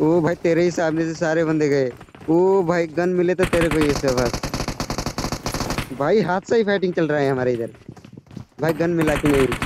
ओ भाई, तेरे ही सामने से सारे बंदे गए। ओ भाई, गन मिले तो तेरे को ये सब भाई, हाथ से ही फाइटिंग चल रहा है हमारे इधर। भाई, गन मिला कि नहीं?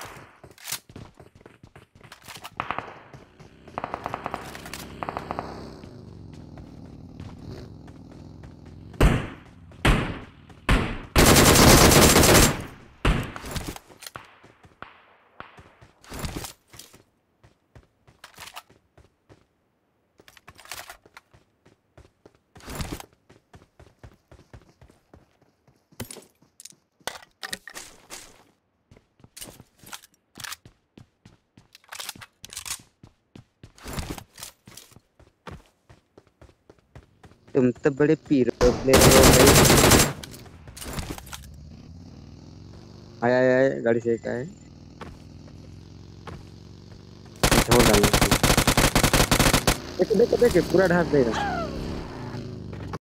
तुम तो बड़े पीरो आया आया गाड़ी से एक डालना देखो देखो देखो, पूरा ढाक देगा